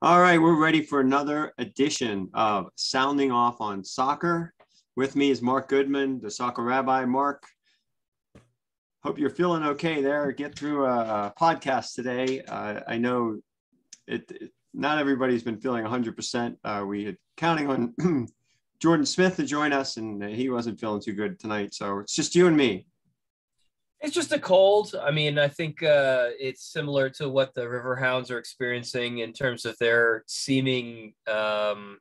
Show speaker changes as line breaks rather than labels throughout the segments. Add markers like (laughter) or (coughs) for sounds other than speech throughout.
All right, we're ready for another edition of Sounding Off on Soccer. With me is Mark Goodman, the soccer rabbi. Mark, hope you're feeling okay there. Get through a, a podcast today. Uh, I know it, it, not everybody's been feeling 100%. Uh, we had counting on (clears throat) Jordan Smith to join us, and he wasn't feeling too good tonight. So it's just you and me.
It's just a cold. I mean, I think uh, it's similar to what the Riverhounds are experiencing in terms of their seeming um,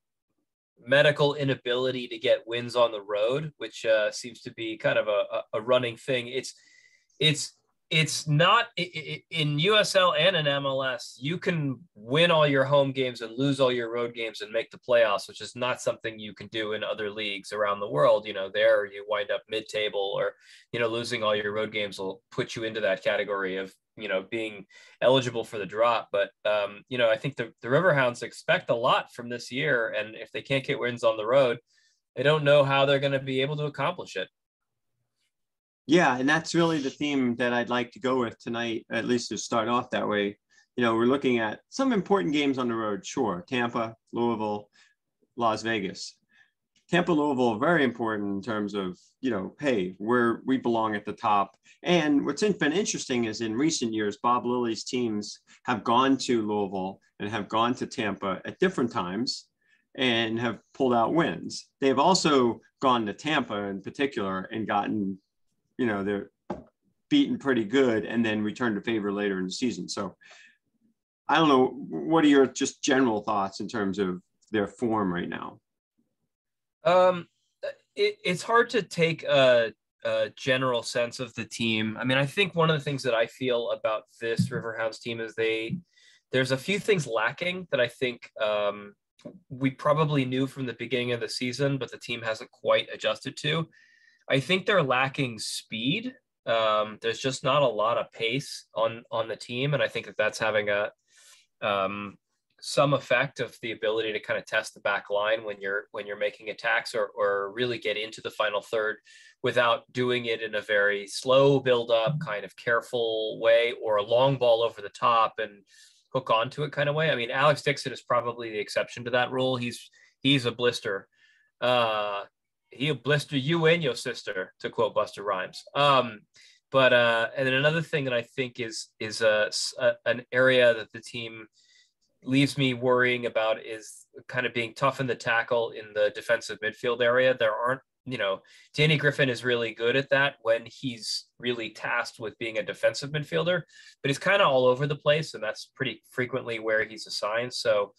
medical inability to get wins on the road, which uh, seems to be kind of a, a running thing. It's it's it's not in USL and in MLS. You can win all your home games and lose all your road games and make the playoffs, which is not something you can do in other leagues around the world. You know, there you wind up mid-table, or you know, losing all your road games will put you into that category of you know being eligible for the drop. But um, you know, I think the the Riverhounds expect a lot from this year, and if they can't get wins on the road, they don't know how they're going to be able to accomplish it.
Yeah, and that's really the theme that I'd like to go with tonight, at least to start off that way. You know, we're looking at some important games on the road, sure. Tampa, Louisville, Las Vegas. Tampa, Louisville, very important in terms of, you know, hey, we're we belong at the top. And what's been interesting is in recent years, Bob Lilley's teams have gone to Louisville and have gone to Tampa at different times and have pulled out wins. They've also gone to Tampa in particular and gotten you know they're beaten pretty good and then return to favor later in the season. So I don't know. What are your just general thoughts in terms of their form right now?
Um, it, it's hard to take a, a, general sense of the team. I mean, I think one of the things that I feel about this Riverhounds team is they there's a few things lacking that I think um, we probably knew from the beginning of the season, but the team hasn't quite adjusted to. I think they're lacking speed. Um, there's just not a lot of pace on on the team, and I think that that's having a um, some effect of the ability to kind of test the back line when you're when you're making attacks or or really get into the final third without doing it in a very slow build up kind of careful way or a long ball over the top and hook onto it kind of way. I mean, Alex Dixon is probably the exception to that rule. He's he's a blister. Uh, he'll blister you and your sister, to quote Busta Rhymes. Um, but uh, and then another thing that I think is is a, a, an area that the team leaves me worrying about is kind of being tough in the tackle in the defensive midfield area. There aren't, you know, Danny Griffin is really good at that when he's really tasked with being a defensive midfielder, but he's kind of all over the place, and that's pretty frequently where he's assigned. So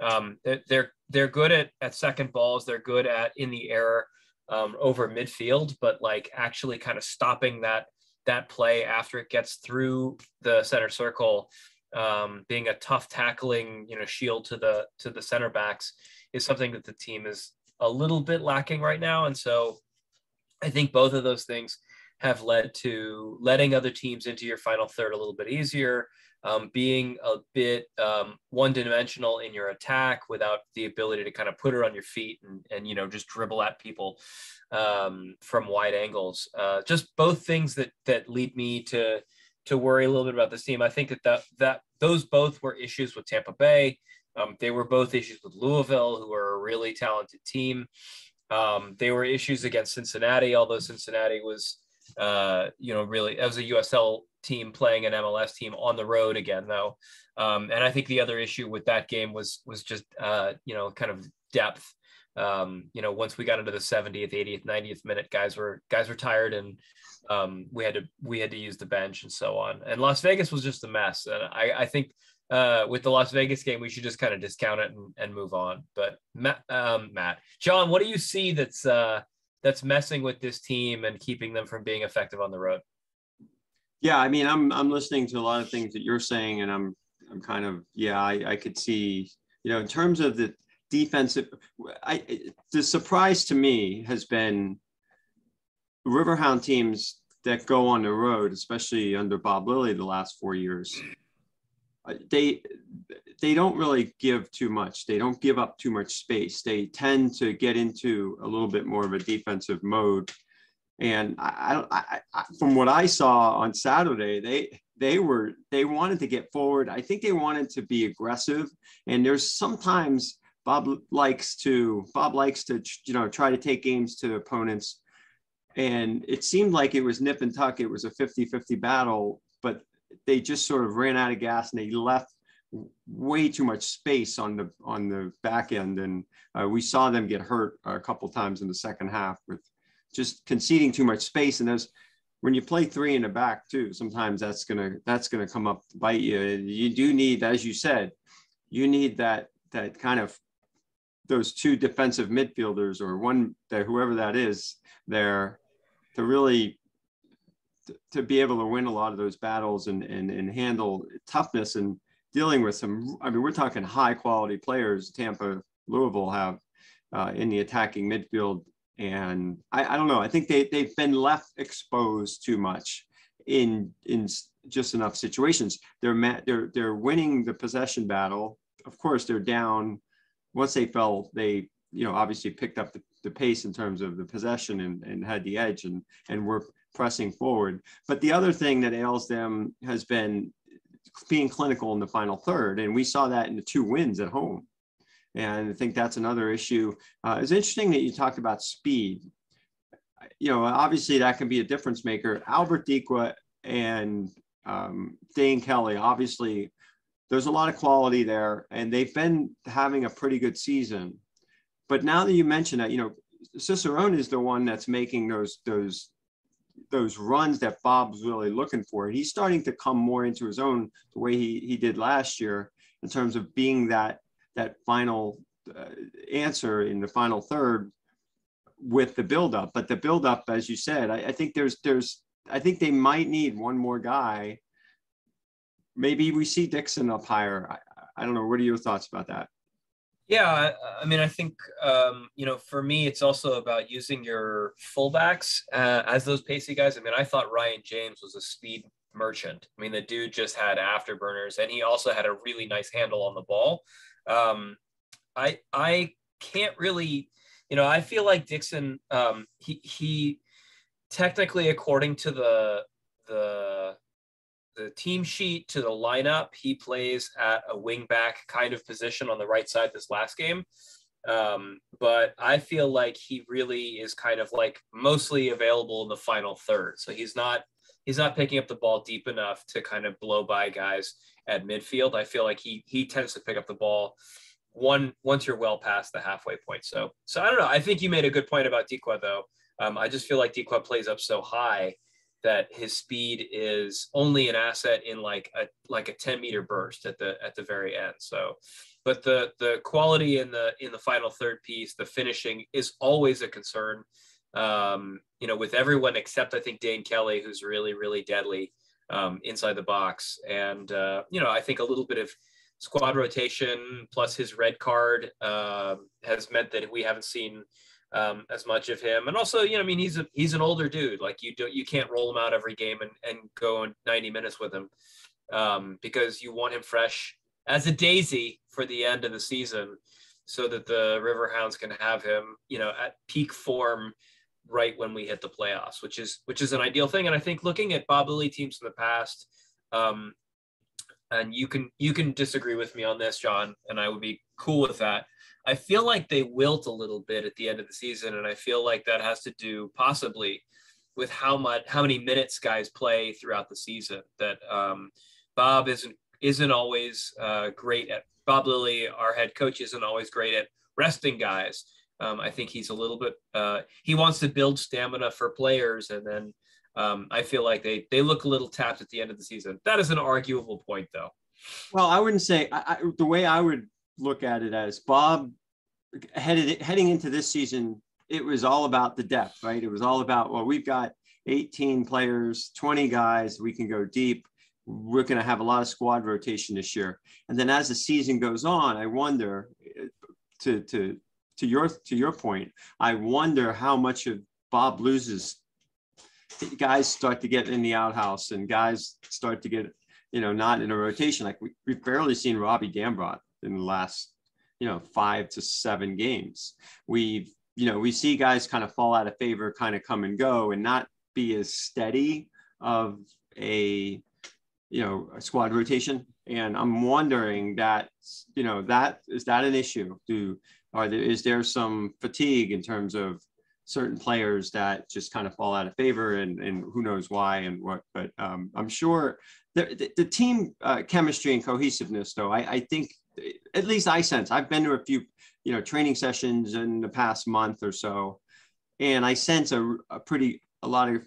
um, they're they're good at at second balls. They're good at in the air um, over midfield, but like actually kind of stopping that that play after it gets through the center circle, um, being a tough tackling you know shield to the to the center backs is something that the team is a little bit lacking right now, and so I think both of those things have led to letting other teams into your final third a little bit easier um, being a bit um, one-dimensional in your attack without the ability to kind of put it on your feet and, and you know just dribble at people um, from wide angles. Uh, just both things that that lead me to to worry a little bit about this team. I think that that, that those both were issues with Tampa Bay. Um, they were both issues with Louisville, who are a really talented team. Um, they were issues against Cincinnati, although Cincinnati was, uh, you know, really as a USL team playing an MLS team on the road again, though. Um, and I think the other issue with that game was was just uh, you know kind of depth. Um, you know, once we got into the 70th, 80th, 90th minute, guys were guys were tired, and um, we had to we had to use the bench and so on. And Las Vegas was just a mess. And I, I think uh, with the Las Vegas game, we should just kind of discount it and, and move on. But Matt, um, Matt, John, what do you see that's uh, that's messing with this team and keeping them from being effective on the road?
Yeah, I mean, I'm I'm listening to a lot of things that you're saying, and I'm I'm kind of yeah, I, I could see you know in terms of the defensive, I the surprise to me has been Riverhound teams that go on the road, especially under Bob Lilley the last four years. Uh, they they don't really give too much. They don't give up too much space. They tend to get into a little bit more of a defensive mode and I, I, I, from what I saw on Saturday, they they were they wanted to get forward. I think they wanted to be aggressive. And there's sometimes Bob likes to Bob likes to you know try to take games to opponents. And it seemed like it was nip and tuck. It was a 50-50 battle, but they just sort of ran out of gas and they left way too much space on the on the back end and uh, we saw them get hurt a couple times in the second half with just conceding too much space and those when you play three in the back too, sometimes that's gonna that's gonna come up to bite you. You do need, as you said, you need that that kind of those two defensive midfielders or one that whoever that is there to really to be able to win a lot of those battles and and, and handle toughness and dealing with some i mean we're talking high quality players tampa louisville have uh, in the attacking midfield and I, I don't know. I think they they've been left exposed too much in in just enough situations. They're ma- they're they're winning the possession battle. Of course, they're down. Once they fell, they you know obviously picked up the, the pace in terms of the possession and, and had the edge and and were pressing forward. But the other thing that ails them has been being clinical in the final third, and we saw that in the two wins at home. And I think that's another issue. Uh, it's interesting that you talked about speed. You know, obviously that can be a difference maker. Albert Dikwa and um, Dane Kelly, obviously, there's a lot of quality there, and they've been having a pretty good season. But now that you mention that, you know, Cicerone is the one that's making those those those runs that Bob's really looking for. He's starting to come more into his own the way he he did last year in terms of being that that final uh, answer in the final third with the buildup. But the buildup, as you said, I, I, think there's there's I think they might need one more guy. Maybe we see Dixon up higher. I, I don't know. What are your thoughts about that?
Yeah, I, mean, I think um, you know, for me, it's also about using your fullbacks uh, as those pacey guys. I mean, I thought Ryan James was a speed merchant. I mean, the dude just had afterburners, and he also had a really nice handle on the ball. Um, I I can't really, you know, I feel like Dixon. Um, he he technically, according to the the the team sheet to the lineup, he plays at a wing back kind of position on the right side this last game. Um, but I feel like he really is kind of like mostly available in the final third. So he's not he's not picking up the ball deep enough to kind of blow by guys at midfield. I feel like he he tends to pick up the ball one once you're well past the halfway point. So so I don't know. I think you made a good point about Dikwa though. Um, I just feel like Dikwa plays up so high that his speed is only an asset in like a like a 10 meter burst at the at the very end. So but the the quality in the in the final third piece, the finishing is always a concern. Um, you know, with everyone except I think Dane Kelly, who's really, really deadly um, inside the box. And, uh, you know, I think a little bit of squad rotation plus his red card uh, has meant that we haven't seen um, as much of him. And also, you know, I mean, he's a, he's an older dude. Like you don't, you can't roll him out every game and, and go in 90 minutes with him um, because you want him fresh as a daisy for the end of the season so that the Riverhounds can have him, you know, at peak form right when we hit the playoffs, which is which is an ideal thing. And I think looking at Bob Lilley teams in the past, um, and you can you can disagree with me on this, John, and I would be cool with that. I feel like they wilt a little bit at the end of the season, and I feel like that has to do possibly with how much how many minutes guys play throughout the season. That um, Bob isn't isn't always uh, great at Bob Lilley, our head coach, isn't always great at resting guys. Um, I think he's a little bit. Uh, he wants to build stamina for players, and then um, I feel like they they look a little tapped at the end of the season. That is an arguable point, though.
Well, I wouldn't say I, I, the way I would look at it as Bob headed heading into this season. It was all about the depth, right? It was all about well, we've got 18 players, 20 guys. We can go deep. We're going to have a lot of squad rotation this year. And then as the season goes on, I wonder to to to your to your point, I wonder how much of Bob loses. Guys start to get in the outhouse, and guys start to get, you know, not in a rotation. Like we, we've barely seen Robbie Dambrot in the last, you know, five to seven games. We've, you know, we see guys kind of fall out of favor, kind of come and go, and not be as steady of a you know, a squad rotation. And I'm wondering that, you know, that is that an issue? Do are there is there some fatigue in terms of certain players that just kind of fall out of favor and, and who knows why and what, but um, I'm sure the, the, the team uh, chemistry and cohesiveness though, I, I think at least I sense I've been to a few, you know, training sessions in the past month or so, and I sense a, a pretty, a lot of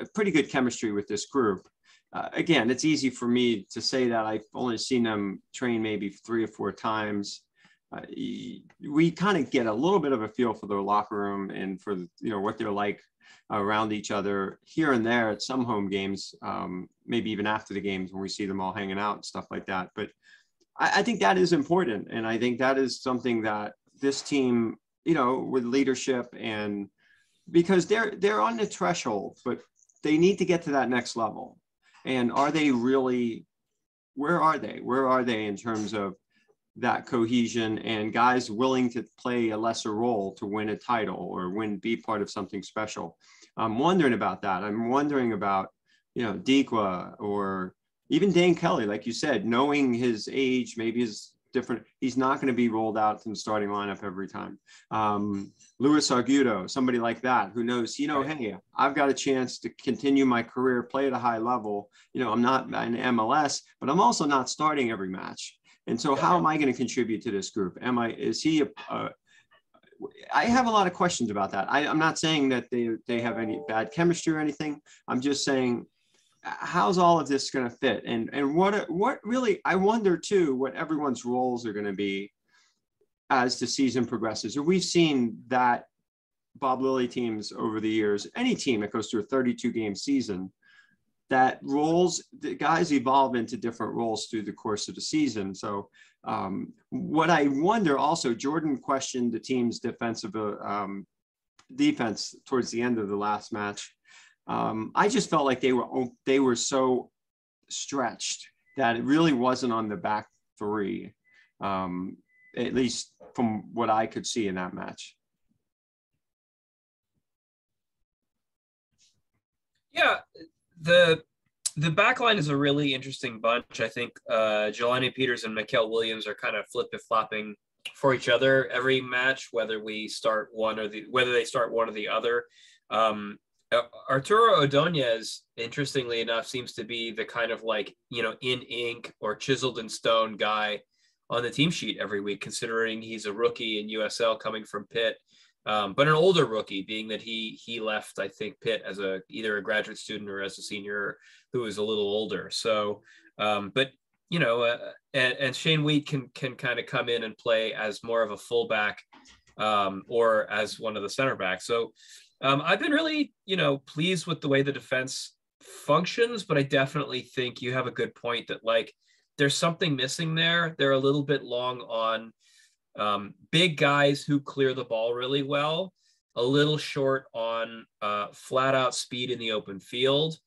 a pretty good chemistry with this group. Uh, again, it's easy for me to say that I've only seen them train maybe three or four times. Uh, we kind of get a little bit of a feel for their locker room and for you know what they're like around each other here and there at some home games, um, maybe even after the games when we see them all hanging out and stuff like that. But I, I think that is important, and I think that is something that this team, you know, with leadership and because they're they're on the threshold, but they need to get to that next level. And are they really? Where are they? Where are they in terms of that cohesion and guys willing to play a lesser role to win a title or win be part of something special. I'm wondering about that. I'm wondering about, you know, Dikwa or even Dane Kelly, like you said, knowing his age, maybe his different, he's not going to be rolled out from the starting lineup every time. Um, Luis Argudo, somebody like that, who knows, you know, right. hey, I've got a chance to continue my career, play at a high level. You know, I'm not in MLS, but I'm also not starting every match. And so, how am I going to contribute to this group? Am I is he I have a lot of questions about that. I, am not saying that they they have any bad chemistry or anything. I'm just saying, how's all of this going to fit? And and what what really I wonder too what everyone's roles are going to be as the season progresses. Or we've seen that Bob Lilley teams over the years, any team that goes through a 32 game season, that roles, the guys evolve into different roles through the course of the season. So um, what I wonder also, Jordan questioned the team's defensive um, defense towards the end of the last match. Um, I just felt like they were they were so stretched that it really wasn't on the back three, um, at least from what I could see in that match.
Yeah, the the back line is a really interesting bunch. I think uh, Jelani Peters and Mekeil Williams are kind of flip flopping for each other every match, whether we start one or the whether they start one or the other. Um, Arturo Ordonez, interestingly enough, seems to be the kind of like you know in ink or chiseled in stone guy on the team sheet every week, considering he's a rookie in USL coming from Pitt um, but an older rookie, being that he he left, I think Pitt as a either a graduate student or as a senior who was a little older. So, um, but you know, uh, and, and Shane Wiedt can can kind of come in and play as more of a fullback um, or as one of the center backs. So, um, I've been really you know pleased with the way the defense functions, but I definitely think you have a good point that like there's something missing there. They're a little bit long on um, big guys who clear the ball really well, a little short on uh, flat out speed in the open field.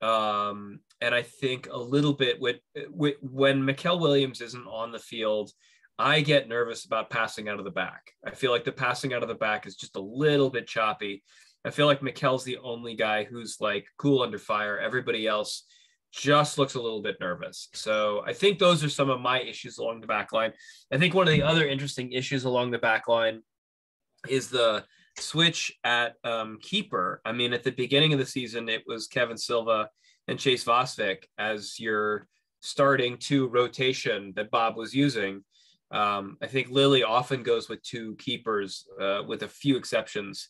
Um, and I think a little bit with, with when Mekeil Williams isn't on the field, I get nervous about passing out of the back. I feel like the passing out of the back is just a little bit choppy. I feel like Mekeil's the only guy who's like cool under fire. Everybody else just looks a little bit nervous. So I think those are some of my issues along the back line. I think one of the other interesting issues along the back line is the switch at um, keeper. I mean, at the beginning of the season, it was Kevin Silva and Chase Vosvik as your starting two rotation that Bob was using. Um, I think Lilley often goes with two keepers, uh, with a few exceptions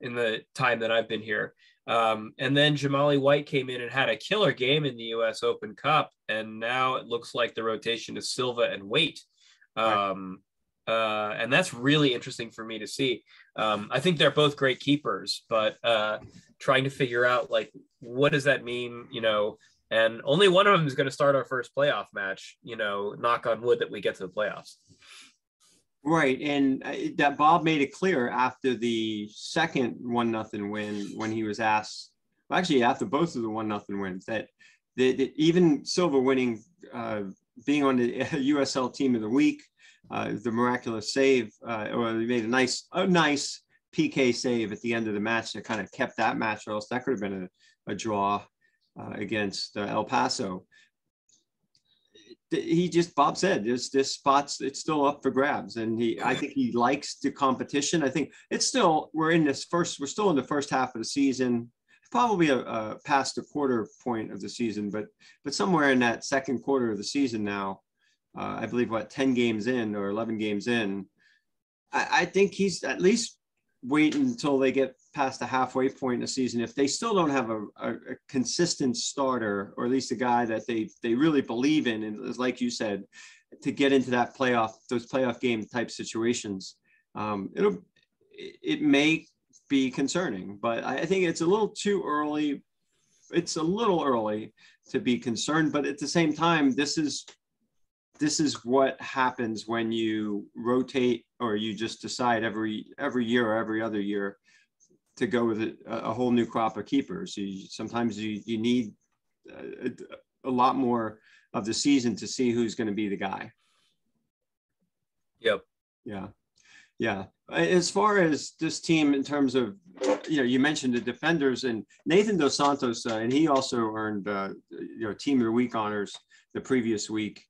in the time that I've been here. Um, and then Jahmali Waite came in and had a killer game in the U.S. Open Cup, and now it looks like the rotation is Silva and Waite, um, uh, and that's really interesting for me to see. Um, I think they're both great keepers, but uh, trying to figure out like what does that mean, you know? And only one of them is going to start our first playoff match. You know, knock on wood that we get to the playoffs.
Right, and uh, that Bob made it clear after the second one nothing win when he was asked. Well, actually, after both of the one nothing wins, that, that, that, even Silva winning, uh, being on the (laughs) USL Team of the Week, uh, the miraculous save, uh, or he made a nice a nice PK save at the end of the match that kind of kept that match, or else that could have been a, a draw. uh, against uh, El Paso. He just Bob said this this spot's it's still up for grabs, and he I think he likes the competition. I think it's still we're in this first we're still in the first half of the season, probably a, a past a quarter point of the season, but but somewhere in that second quarter of the season now, uh, I believe what ten games in or eleven games in, I, I think he's at least wait until they get past the halfway point in the season. If they still don't have a, a, a, consistent starter, or at least a guy that they they really believe in, and like you said, to get into that playoff, those playoff game type situations, um, it'll it may be concerning. But I think it's a little too early. It's a little early to be concerned, but at the same time, this is this is what happens when you rotate or you just decide every every year or every other year to go with a, a whole new crop of keepers. You, sometimes you, you need a, a, lot more of the season to see who's going to be the guy.
Yep.
Yeah. Yeah. As far as this team in terms of, you know, you mentioned the defenders and Nathan Dos Santos, uh, and he also earned, uh, you know, Team of the Week honors the previous week.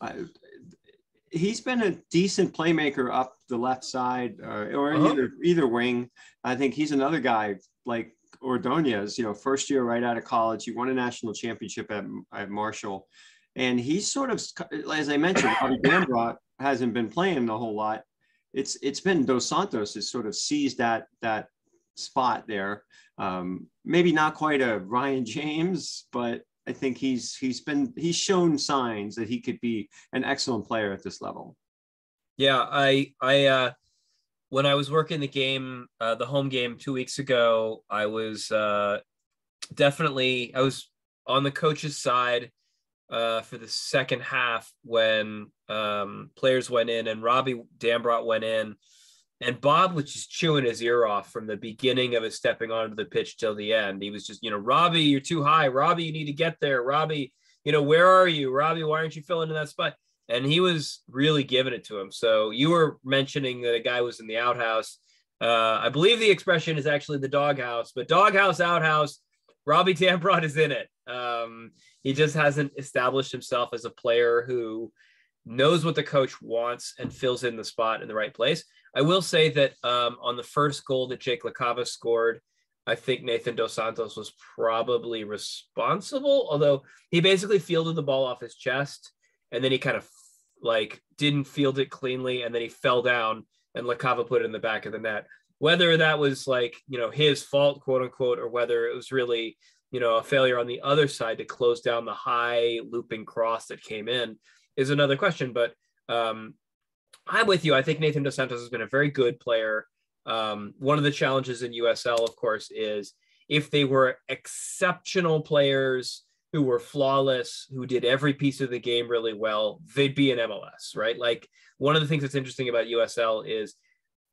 Uh, he's been a decent playmaker up the left side uh, or uh-huh. either either wing. I think he's another guy like Ordonez. You know, first year right out of college, he won a national championship at, at Marshall, and he's sort of as I mentioned, Bobby (coughs) Dambrot hasn't been playing a whole lot. It's it's been Dos Santos has sort of seized that that spot there. Um, maybe not quite a Ryan James, but I think he's he's been he's shown signs that he could be an excellent player at this level.
Yeah, I I uh when I was working the game, uh, the home game two weeks ago, I was uh, definitely I was on the coach's side uh, for the second half when um, players went in and Robbie Dambrot went in and Bob was just chewing his ear off from the beginning of his stepping onto the pitch till the end. He was just, you know, Robbie, you're too high. Robbie, you need to get there. Robbie, you know, where are you? Robbie, why aren't you filling in that spot? And he was really giving it to him. So you were mentioning that a guy was in the outhouse. Uh, I believe the expression is actually the doghouse, but doghouse, outhouse, Robbie Dambrot is in it. Um, he just hasn't established himself as a player who knows what the coach wants and fills in the spot in the right place. I will say that um, on the first goal that Jake LaCava scored, I think Nathan Dos Santos was probably responsible, although he basically fielded the ball off his chest and then he kind of like didn't field it cleanly and then he fell down and LaCava put it in the back of the net. Whether that was like, you know, his fault, quote unquote, or whether it was really, you know, a failure on the other side to close down the high looping cross that came in is another question. But um, I'm with you. I think Nathan Dos Santos has been a very good player. Um, one of the challenges in USL, of course, is if they were exceptional players who were flawless, who did every piece of the game really well, they'd be in MLS, right? Like one of the things that's interesting about USL is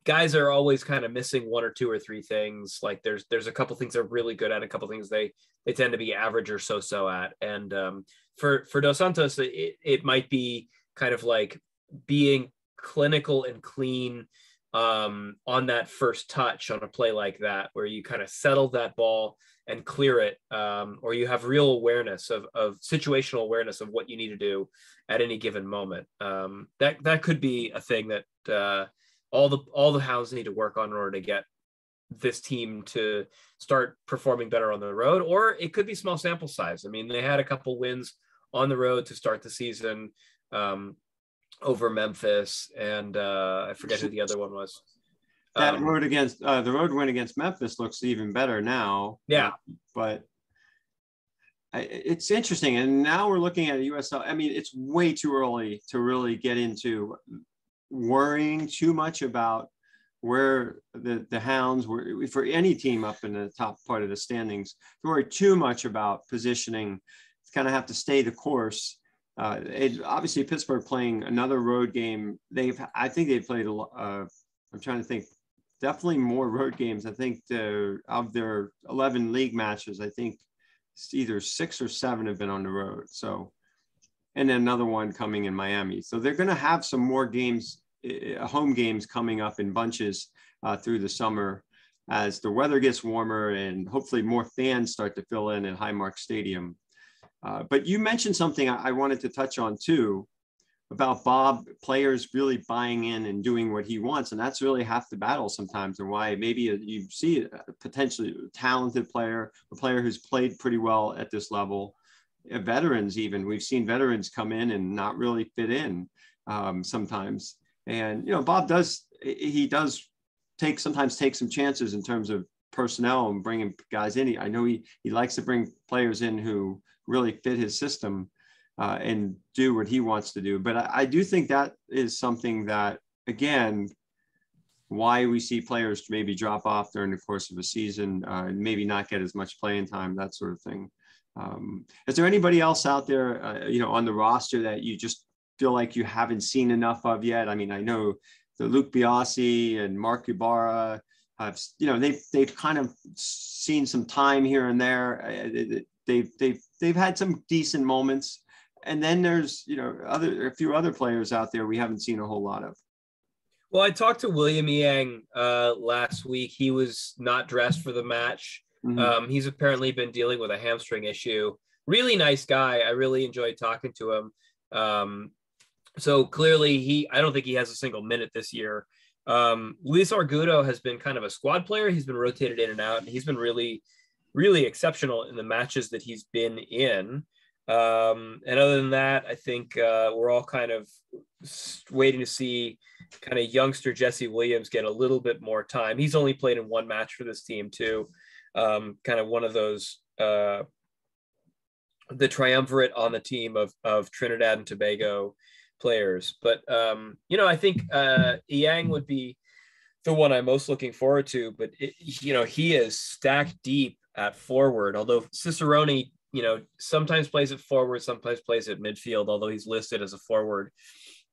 guys are always kind of missing one or two or three things. Like there's there's a couple things they're really good at, a couple things they they tend to be average or so-so at. And um, for for Dos Santos, it, it might be kind of like being clinical and clean um, on that first touch on a play like that, where you kind of settle that ball and clear it, um, or you have real awareness of, of situational awareness of what you need to do at any given moment. Um, that that could be a thing that uh, all the all the hounds need to work on in order to get this team to start performing better on the road, or it could be small sample size. I mean, they had a couple wins on the road to start the season. Um, over Memphis, and uh, I forget who the other one was.
That um, road against uh, the road win against Memphis looks even better now.
Yeah,
but I, it's interesting, and now we're looking at USL. I mean, it's way too early to really get into worrying too much about where the, the hounds were for any team up in the top part of the standings to worry too much about positioning kind of have to stay the course uh, it, obviously Pittsburgh playing another road game. They've, I think they've played a lot. Uh, I'm trying to think, definitely more road games. I think the, of their 11 league matches, I think either six or seven have been on the road. So, and then another one coming in Miami. So they're going to have some more games, home games coming up in bunches uh, through the summer. as the weather gets warmer and hopefully more fans start to fill in at Highmark Stadium. Uh, but you mentioned something I, I wanted to touch on too about Bob players really buying in and doing what he wants. And that's really half the battle sometimes and why maybe you see a potentially talented player, a player who's played pretty well at this level, veterans even. We've seen veterans come in and not really fit in um, sometimes. And, you know, Bob does, he does take, sometimes take some chances in terms of personnel and bringing guys in. I know he, he likes to bring players in who really fit his system uh, and do what he wants to do. But I, I, do think that is something that, again, why we see players maybe drop off during the course of a season uh, and maybe not get as much playing time, that sort of thing. Um, is there anybody else out there, uh, you know, on the roster that you just feel like you haven't seen enough of yet? I mean, I know the Luke Biasi and Mark Ibarra have, you know, they've, they've kind of seen some time here and there. Uh, they've, they've, they've had some decent moments and then there's you know other a few other players out there we haven't seen a whole lot of.
Well, I talked to William Yang uh, last week. He was not dressed for the match. Mm-hmm. Um, he's apparently been dealing with a hamstring issue. Really nice guy. I really enjoyed talking to him. Um, so clearly, he I don't think he has a single minute this year. Um, Luis Argudo has been kind of a squad player. He's been rotated in and out, and he's been really, really exceptional in the matches that he's been in. Um, and other than that, I think uh, we're all kind of waiting to see kind of youngster Jesse Williams get a little bit more time. He's only played in one match for this team too. Um, kind of one of those uh, the triumvirate on the team of of Trinidad and Tobago players. But um, you know, I think uh, Yang would be the one I'm most looking forward to. But it, you know, he is stacked deep at forward. Although Cicerone you know, sometimes plays it forward, sometimes plays it midfield, although he's listed as a forward.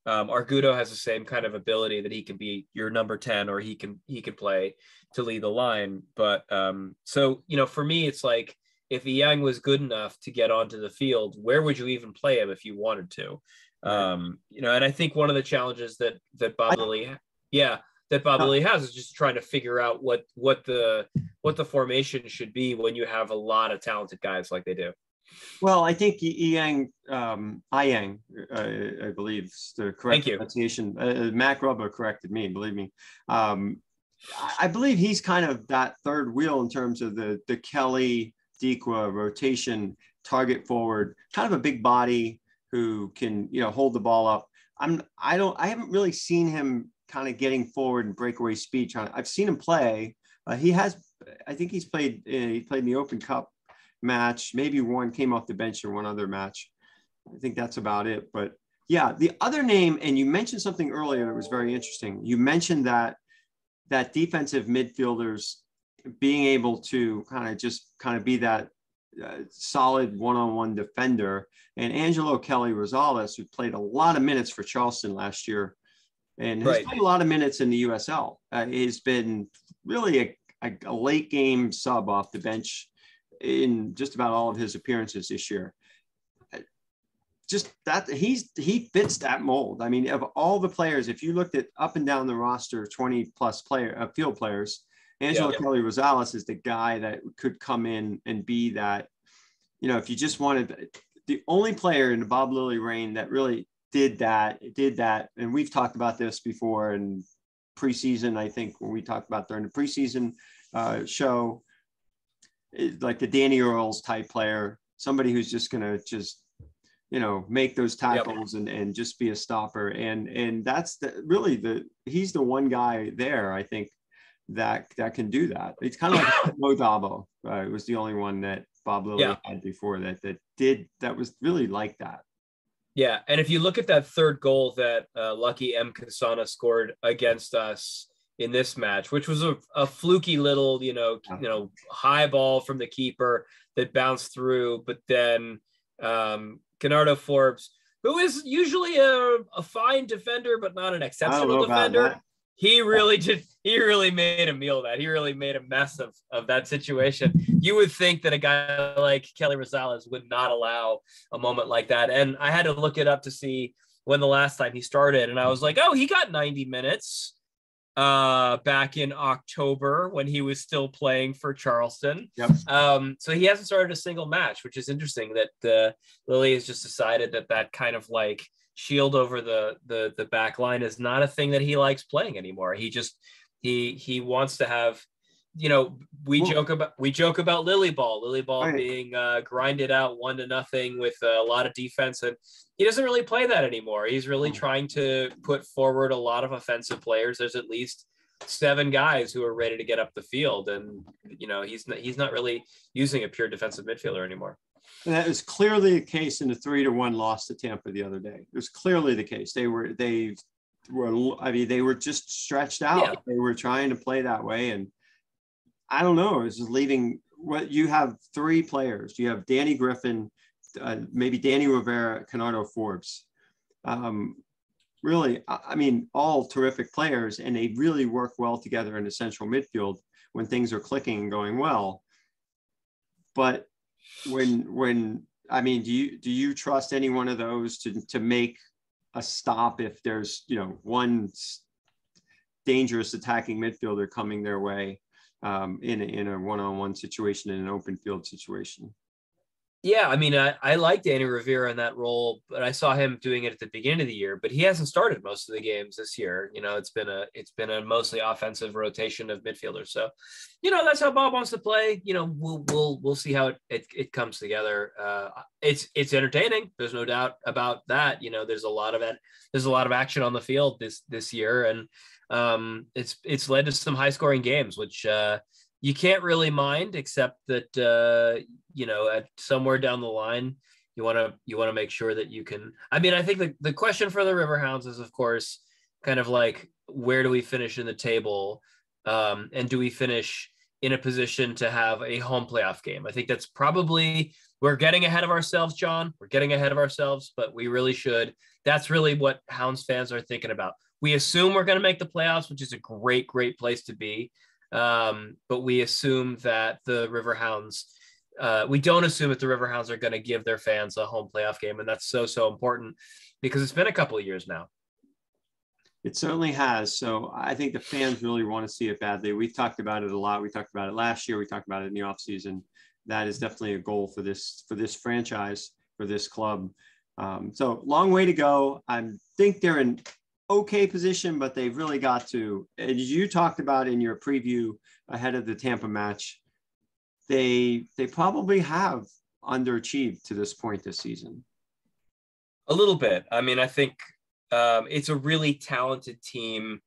Um, Argudo has the same kind of ability that he can be your number 10 or he can he can play to lead the line. But um, so you know, for me, it's like if Yang was good enough to get onto the field, where would you even play him if you wanted to? Um, you know, and I think one of the challenges that that Bob Lilley, yeah, that Bob Lilley has is just trying to figure out what what the what the formation should be when you have a lot of talented guys like they do.
Well, I think Yang, um, Yang, uh, I believe is the correct pronunciation. Uh, uh, Mac Rubber corrected me, believe me. Um, I believe he's kind of that third wheel in terms of the the Kelly Dikwa rotation target forward, kind of a big body who can you know hold the ball up. I'm I don't I haven't really seen him kind of getting forward and breakaway speed. Trying, I've seen him play. Uh, he has, I think he's played. Uh, he played in the Open Cup match. Maybe one came off the bench in one other match. I think that's about it. But yeah, the other name, and you mentioned something earlier that was very interesting. You mentioned that that defensive midfielders being able to kind of just kind of be that uh, solid one-on-one defender. And Angelo Kelly Rosales, who played a lot of minutes for Charleston last year, and has right. played a lot of minutes in the USL. Uh, he's been really a, a, a, late game sub off the bench in just about all of his appearances this year. Uh, just that he's he fits that mold. I mean, of all the players, if you looked at up and down the roster, 20 plus player uh, field players, Angelo yeah, yeah. Kelly Rosales is the guy that could come in and be that. You know, if you just wanted the only player in the Bob Lilley reign that really did that, did that. And we've talked about this before in preseason, I think, when we talked about during the preseason uh, show, like the Danny Earls type player, somebody who's just going to just, you know, make those tackles yep. and, and just be a stopper. And, and that's the, really the, he's the one guy there, I think, that, that can do that. It's kind of like (coughs) Mo Dabo uh, was the only one that Bob Lilley yeah. had before that, that did, that was really like that.
Yeah, and if you look at that third goal that uh, Lucky Mkosana scored against us in this match, which was a, a fluky little, you know, you know, high ball from the keeper that bounced through, but then um, Kenardo Forbes, who is usually a, a fine defender but not an exceptional defender, he really just he really made a meal of that. He really made a mess of, of that situation. You would think that a guy like Kelly Rosales would not allow a moment like that. And I had to look it up to see when the last time he started. And I was like, oh, he got 90 minutes. uh, back in October when he was still playing for Charleston.
Yep.
Um, so he hasn't started a single match, which is interesting that uh, Lilley has just decided that that kind of like shield over the the the back line is not a thing that he likes playing anymore. He just he he wants to have you know we well, joke about we joke about lily ball lily ball right. being uh, grinded out one to nothing with a lot of defense and he doesn't really play that anymore he's really oh. trying to put forward a lot of offensive players there's at least seven guys who are ready to get up the field and you know he's not, he's not really using a pure defensive midfielder anymore
and that was clearly the case in the three to one loss to Tampa the other day. It was clearly the case. They were they were I mean they were just stretched out. Yeah. They were trying to play that way, and I don't know. It's just leaving. What you have three players. You have Danny Griffin, uh, maybe Danny Rivera, Kenardo Forbes. Um, really, I mean, all terrific players, and they really work well together in the central midfield when things are clicking and going well. But when when I mean, do you do you trust any one of those to to make a stop if there's you know one dangerous attacking midfielder coming their way um, in a, in a one-on-one situation in an open field situation?
Yeah, I mean, I, I like Danny Rivera in that role, but I saw him doing it at the beginning of the year. But he hasn't started most of the games this year. You know, it's been a it's been a mostly offensive rotation of midfielders. So, you know, that's how Bob wants to play. You know, we'll we'll we'll see how it it, it comes together. Uh, it's it's entertaining. There's no doubt about that. You know, there's a lot of it. There's a lot of action on the field this this year, and um, it's it's led to some high scoring games, which. Uh, you can't really mind except that uh, you know at somewhere down the line you want to you want to make sure that you can i mean i think the, the question for the riverhounds is of course kind of like where do we finish in the table? Um, and do we finish in a position to have a home playoff game? I think that's probably we're getting ahead of ourselves john. We're getting ahead of ourselves but we really should. That's really what hounds fans are thinking about. We assume we're going to make the playoffs which is a great great place to be um, but we assume that the Riverhounds, uh, we don't assume that the Riverhounds are going to give their fans a home playoff game, and that's so so important because it's been a couple of years now.
It certainly has. So I think the fans really want to see it badly. We've talked about it a lot. We talked about it last year. We talked about it in the offseason. That is definitely a goal for this for this franchise for this club. Um, so long way to go. I think they're in okay position, but they've really got to, as you talked about in your preview ahead of the Tampa match, they they probably have underachieved to this point this season.
A little bit. I mean, I think um, it's a really talented team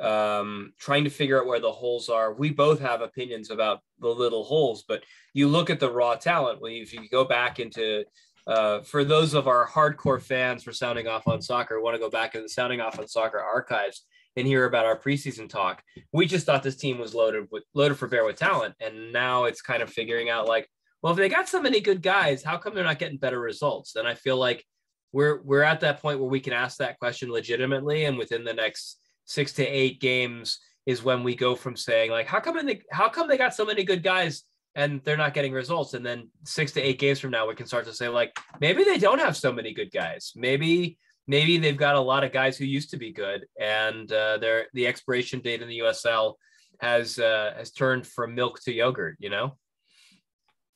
um, trying to figure out where the holes are. We both have opinions about the little holes, but you look at the raw talent. Well, if you go back into uh, for those of our hardcore fans for sounding off on soccer, want to go back in the sounding off on soccer archives and hear about our preseason talk. We just thought this team was loaded with loaded for bear with talent, and now it's kind of figuring out like, well, if they got so many good guys, how come they're not getting better results? And I feel like we're we're at that point where we can ask that question legitimately, and within the next six to eight games is when we go from saying like, how come they how come they got so many good guys and they're not getting results. And then six to eight games from now, we can start to say like maybe they don't have so many good guys. Maybe maybe they've got a lot of guys who used to be good, and uh, their the expiration date in the USL has uh, has turned from milk to yogurt. You know.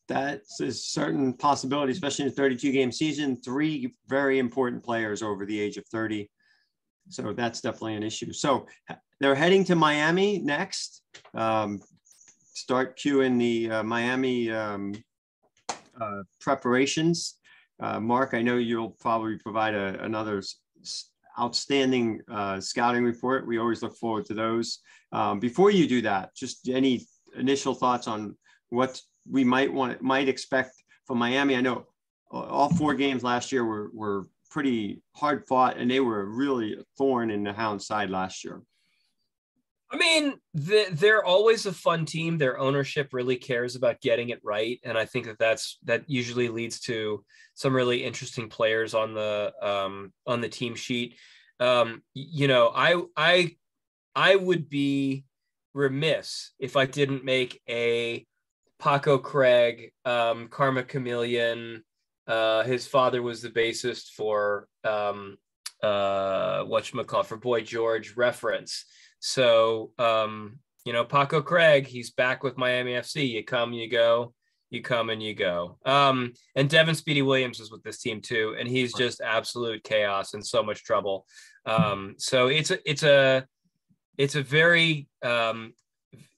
That's a certain possibility, especially in a 32 game season. Three very important players over the age of 30. So that's definitely an issue. So they're heading to Miami next. Um, start queuing the uh, Miami um, uh, preparations. Uh, Mark, I know you'll probably provide a, another outstanding scouting report. We always look forward to those. Um, before you do that, just any initial thoughts on what we might want might expect from Miami. I know all four games last year were, were pretty hard fought and they were really a thorn in the hound side last year.
I mean, they're always a fun team. Their ownership really cares about getting it right, and I think that that's that usually leads to some really interesting players on the um, on the team sheet. Um, you know, I I I would be remiss if I didn't make a Paco Craig, um, Karma Chameleon. Uh, his father was the bassist for um, uh, what you call for Boy George reference. So, um, you know, Paco Craig, he's back with Miami FC. You come, you go, you come and you go. Um, and Devon Speedy Williams is with this team too, and he's just absolute chaos and so much trouble. Um, so it's a it's a it's a very um,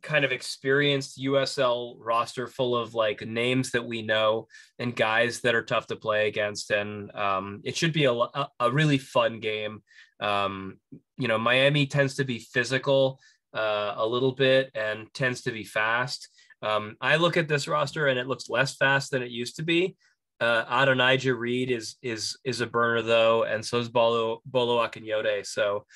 kind of experienced USL roster full of like names that we know and guys that are tough to play against, and um, it should be a, a really fun game. Um, you know, Miami tends to be physical uh, a little bit and tends to be fast. Um, I look at this roster and it looks less fast than it used to be. Uh, Adonijah Reid is is is a burner though, and so is Bolu Bolu Akinyode. So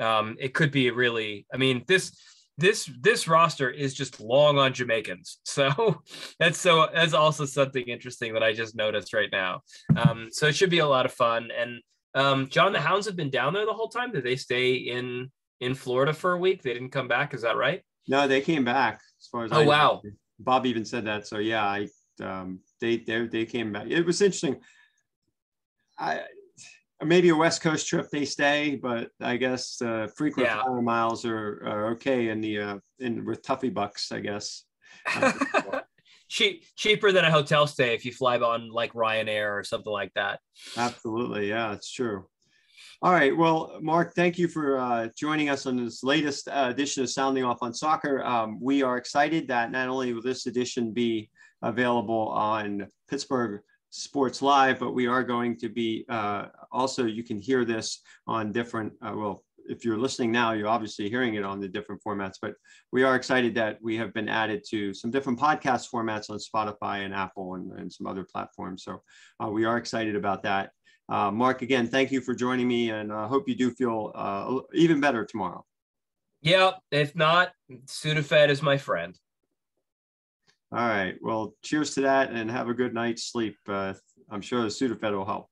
um, it could be really. I mean this this this roster is just long on Jamaicans. (laughs) So that's so that's also something interesting that I just noticed right now. Um, so it should be a lot of fun. And um, John, the Hounds have been down there the whole time. Did they stay in in Florida for a week? They didn't come back. Is that right?
No, they came back. As far as
oh
I
wow,
know. Bob even said that. So yeah, I um, they they they came back. It was interesting. I maybe a West Coast trip they stay, but I guess uh, frequent
Yeah.
flyer miles are, are okay in the uh, in with Tuffy bucks, I guess. (laughs)
Cheap cheaper than a hotel stay if you fly on like Ryanair or something like that.
Absolutely. Yeah, it's true. All right. Well, Mark, thank you for uh, joining us on this latest uh, edition of Sounding Off on Soccer. Um, we are excited that not only will this edition be available on Pittsburgh Sports Live, but we are going to be uh, also, you can hear this on different, uh, well, if you're listening now, you're obviously hearing it on the different formats, but we are excited that we have been added to some different podcast formats on Spotify and Apple and, and some other platforms. So uh, we are excited about that. Uh, Mark, again, thank you for joining me and I hope you do feel uh, even better tomorrow.
Yeah, if not, Sudafed is my friend.
All right. Well, cheers to that and have a good night's sleep. Uh, I'm sure the Sudafed will help.